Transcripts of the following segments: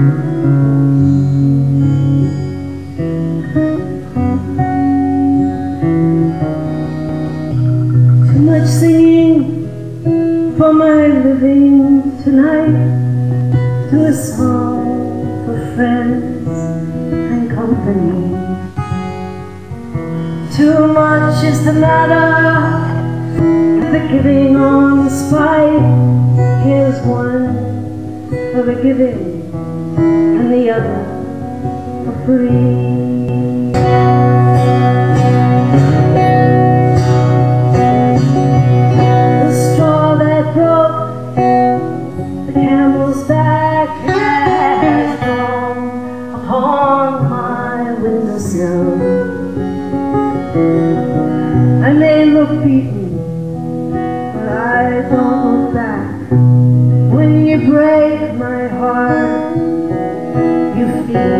Too much singing for my living tonight to a song for friends and company. Too much is the matter, the giving on the spite. Here's one for the giving other for free. I you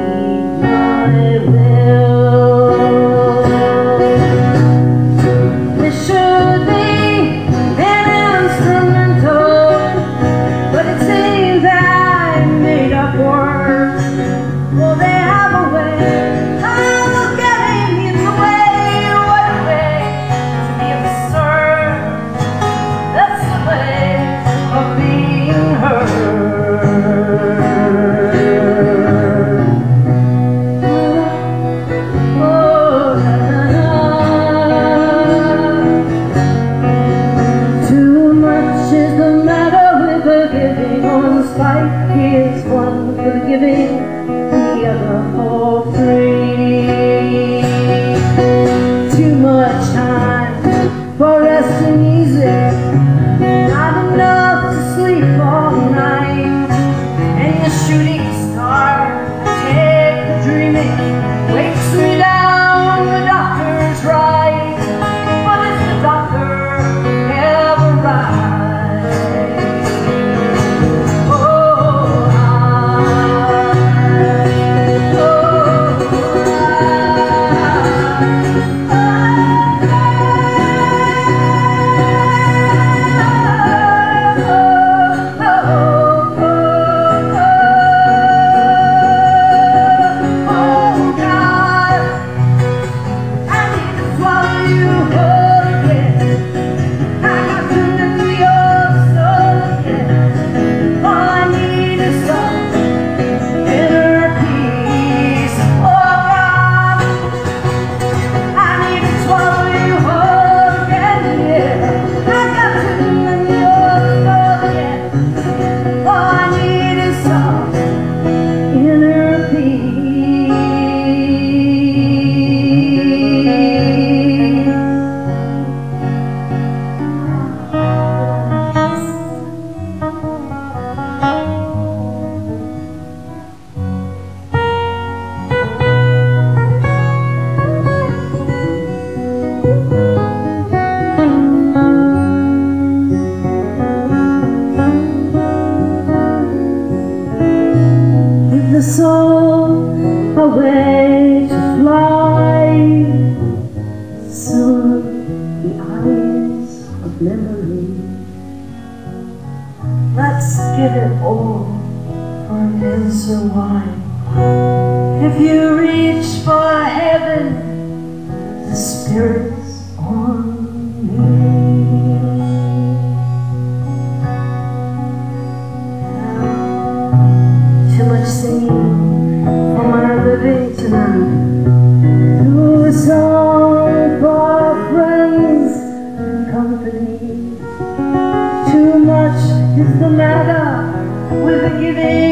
give it all for an answer why. If you reach for heaven, the spirit's on me. too much singing for my living tonight. To a song company. Too much is the matter with